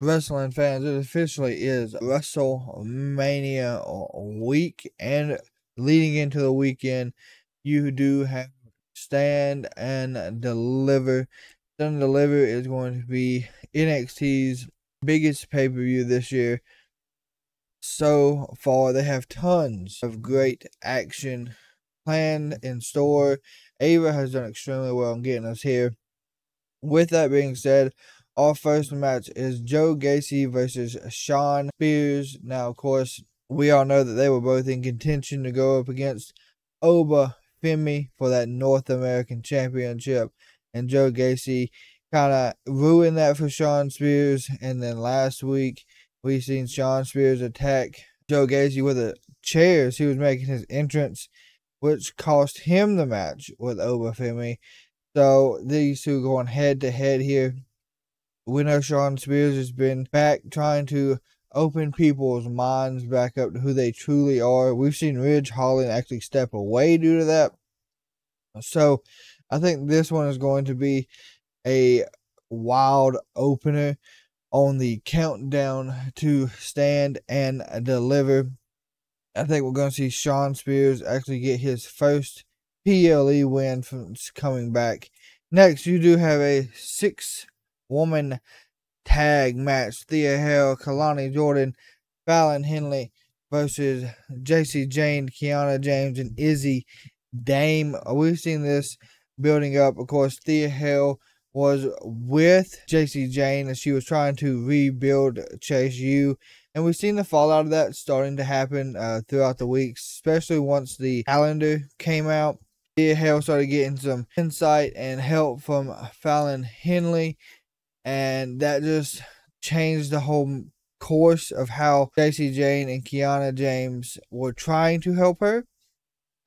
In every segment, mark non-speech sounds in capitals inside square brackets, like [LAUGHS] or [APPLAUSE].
wrestling fans, it officially is WrestleMania week and leading into the weekend, you do have Stand and Deliver. Stand and Deliver is going to be NXT's biggest pay per view this year. So far, they have tons of great action planned in store. Ava has done extremely well in getting us here. With that being said, our first match is Joe Gacy versus Shawn Spears. Now, of course, we all know that they were both in contention to go up against Oba Femi for that North American Championship. And Joe Gacy kind of ruined that for Shawn Spears. And then last week, we seen Shawn Spears attack Joe Gacy with a chair he was making his entrance, which cost him the match with Oba Femi. So these two going head to head here. We know Shawn Spears has been back trying to open people's minds back up to who they truly are. We've seen Ridge Holland actually step away due to that. So I think this one is going to be a wild opener on the countdown to stand and deliver. I think we're going to see Shawn Spears actually get his first PLE win from coming back. Next, you do have a six woman tag match. Thea Hail, Kelani Jordan, Fallon Henley versus Jacy Jayne, Kiana James, and Izzi Dame. We've seen this building up. Of course, Thea Hail was with Jacy Jayne as she was trying to rebuild Chase U. And we've seen the fallout of that starting to happen uh, throughout the weeks, especially once the calendar came out. Thea Hail started getting some insight and help from Fallon Henley, and that just changed the whole course of how Jacy Jayne and Kiana James were trying to help her.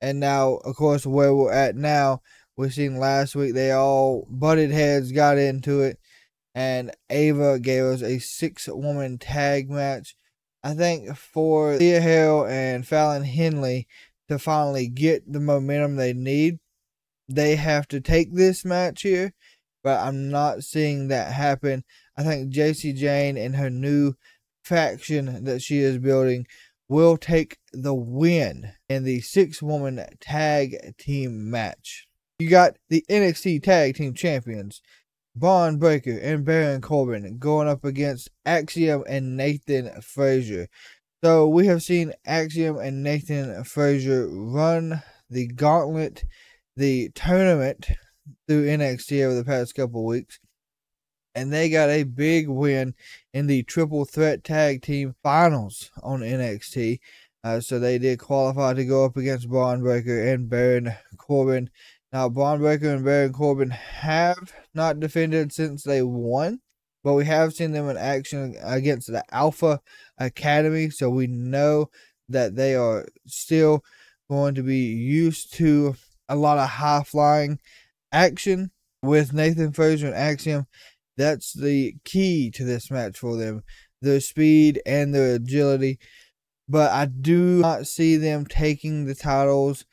And now, of course, where we're at now, we seen last week they all butted heads, got into it, and Ava gave us a six woman tag match. I think for Thea Hail and Fallon Henley, to finally get the momentum they need, they have to take this match here. But I'm not seeing that happen. I think Jacy Jayne and her new faction that she is building will take the win in the six woman tag team match. You got the NXT Tag Team Champions, Bron Breakker and Baron Corbin going up against Axiom and Nathan Frazer. So we have seen Axiom and Nathan Frazer run the gauntlet, the tournament through NXT over the past couple weeks. And they got a big win in the triple threat tag team finals on NXT. Uh, so they did qualify to go up against Bron Breakker and Baron Corbin. Now, Bron Breakker and Baron Corbin have not defended since they won but we have seen them in action against the Alpha Academy, so we know that they are still going to be used to a lot of high flying action with Nathan Frazer and Axiom. That's the key to this match for them their speed and their agility. But I do not see them taking the titles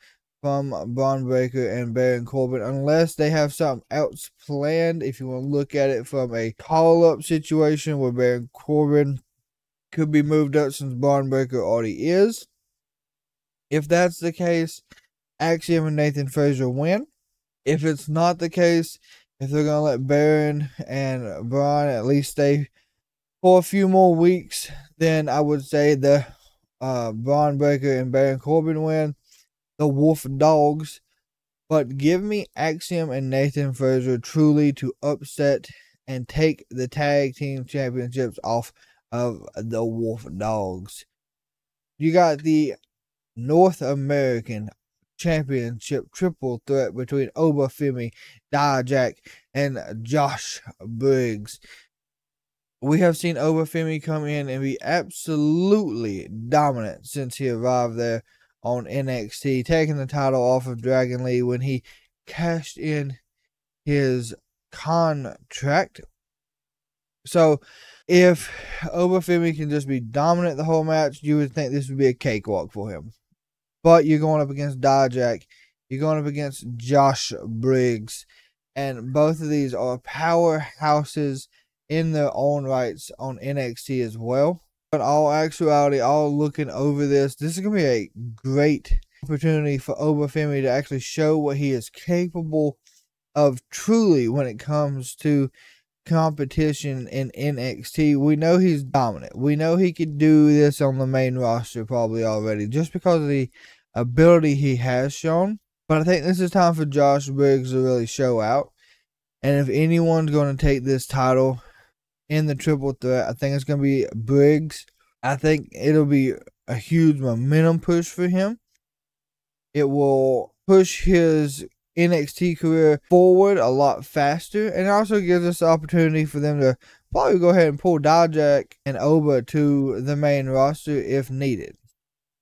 from Bron Breakker and Baron Corbin unless they have something else planned. If you want to look at it from a call up situation where Baron Corbin could be moved up since Bron Breakker already is. If that's the case, Axiom and Nathan Frazer win. If it's not the case, if they're gonna let Baron and Bron at least stay for a few more weeks, then I would say the uh, Bron Breakker and Baron Corbin win the Wolf Dogs, but give me Axiom and Nathan Frazer truly to upset and take the tag team championships off of the Wolf Dogs. You got the North American Championship triple threat between Oba Femi, Dijak, and Josh Briggs. We have seen Oba Femi come in and be absolutely dominant since he arrived there on NXT, taking the title off of Dragon Lee when he cashed in his contract. So, if Oba Obafemi can just be dominant the whole match, you would think this would be a cakewalk for him. But you're going up against Dijak, you're going up against Josh Briggs, and both of these are powerhouses in their own rights on NXT as well. But all actuality, all looking over this, this is gonna be a great opportunity for Oba Femi to actually show what he is capable of truly when it comes to competition in NXT. We know he's dominant. We know he could do this on the main roster probably already just because of the ability he has shown. But I think this is time for Josh Briggs to really show out. And if anyone's going to take this title in the triple threat, I think it's going to be Briggs. I think it'll be a huge momentum push for him. It will push his NXT career forward a lot faster, and also gives us the opportunity for them to probably go ahead and pull Dijak and Oba to the main roster if needed.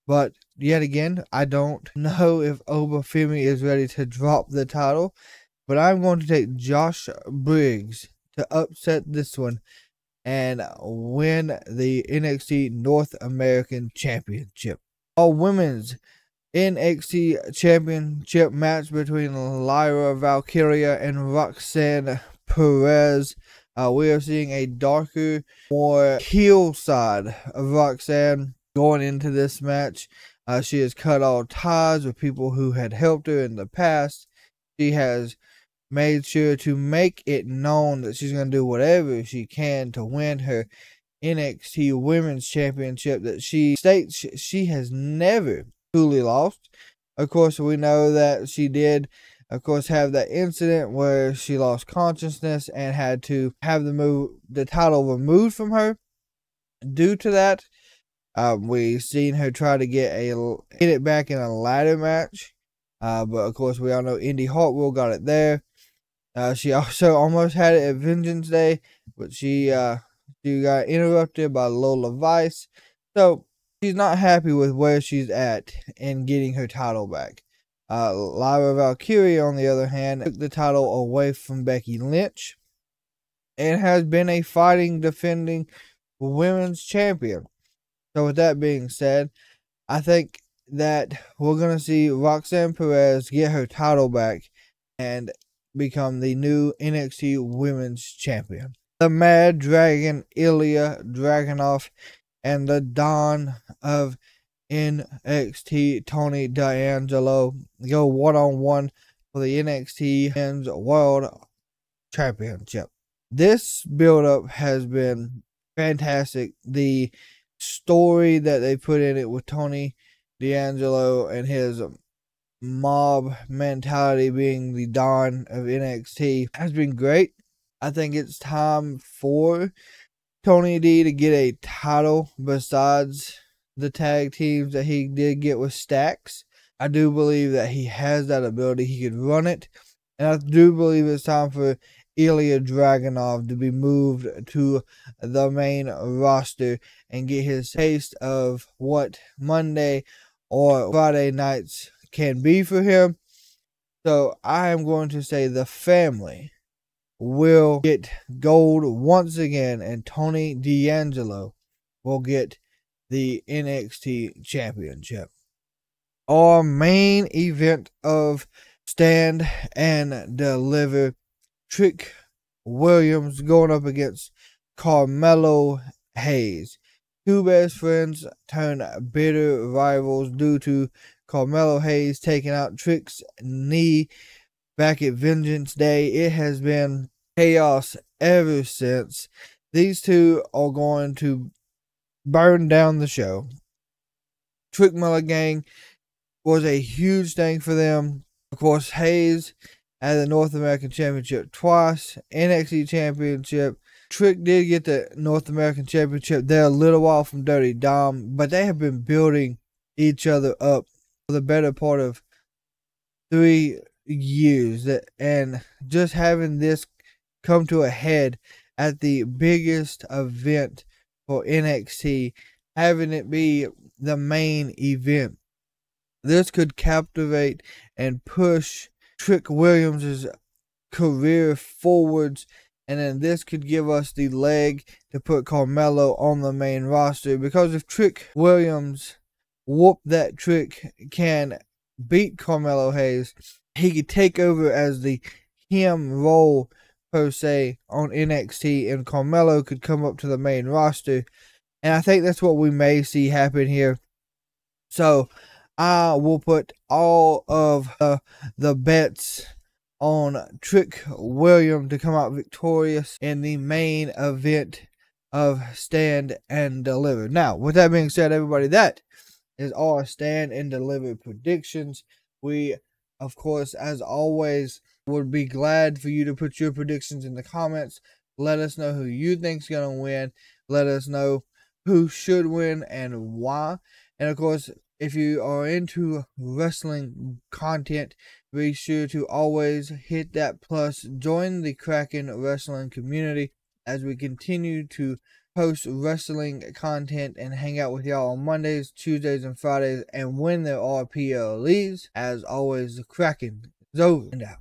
But yet again, I don't [LAUGHS] know if Oba Femi is ready to drop the title, but I'm going to take Josh Briggs to upset this one and win the NXT North American Championship. All women's NXT Championship match between Lyra Valkyria and Roxanne Perez. Uh, we are seeing a darker, more heel side of Roxanne going into this match. Uh, she has cut all ties with people who had helped her in the past. She has made sure to make it known that she's going to do whatever she can to win her NXT Women's Championship that she states she has never truly lost. Of course, we know that she did, of course, have that incident where she lost consciousness and had to have the move the title removed from her. Due to that, um, we seen her try to get a get it back in a ladder match, uh, but of course we all know Indi Hartwell got it there. Uh, she [LAUGHS] also almost had it at Vengeance Day, but she uh, she got interrupted by Lola Vice. So she's not happy with where she's at in getting her title back. Uh, Lyra Valkyria, on the other hand, took the title away from Becky Lynch and has been a fighting, defending women's champion. So, with that being said, I think that we're going to see Roxanne Perez get her title back and become the new NXT Women's Champion. The Mad Dragon Ilja Dragunov and the Don of NXT Tony D'Angelo go one on one for the NXT Men's World Championship. This build up has been fantastic. The story that they put in it with Tony D'Angelo and his mob mentality being the Don of NXT has been great. I think it's time for Tony D to get a title besides the tag teams that he did get with Stacks. I do believe that he has that ability. He could run it. And I do believe it's time for Ilja Dragunov to be moved to the main roster and get his taste of what Monday or Friday nights can be for him. So I am going to say the family will get gold once again, and Tony D'Angelo will get the NXT Championship. Our main event of Stand and Deliver Trick Williams going up against Carmelo Hayes. Two best friends turn bitter rivals due to Carmelo Hayes taking out Trick's knee back at Vengeance Day. It has been chaos ever since. These two are going to burn down the show. Trick Miller Gang was a huge thing for them. Of course, Hayes had the North American Championship twice, NXT Championship. Trick did get the North American Championship there a little while from Dirty Dom, but they have been building each other up for the better part of three years and just having this come to a head at the biggest event for NXT, having it be the main event. This could captivate and push Trick Williams' career forwards, and then this could give us the leg to put Carmelo on the main roster. Because if Trick Williams whoop that trick can beat Carmelo Hayes, he could take over as the him role per se on NXT and Carmelo could come up to the main roster. And I think that's what we may see happen here. So I will put all of uh, the bets on Trick William to come out victorious in the main event of Stand and Deliver. Now, with that being said, everybody, that is our Stand and Deliver predictions. We, of course, as always, would be glad for you to put your predictions in the comments. Let us know who you think's going to win. Let us know who should win and why. And of course, if you are into wrestling content, be sure to always hit that plus. Join the Kraken Wrestling community as we continue to post wrestling content and hang out with y'all on Mondays, Tuesdays, and Fridays. And when there are PLEs, as always, the Kraken is over and out.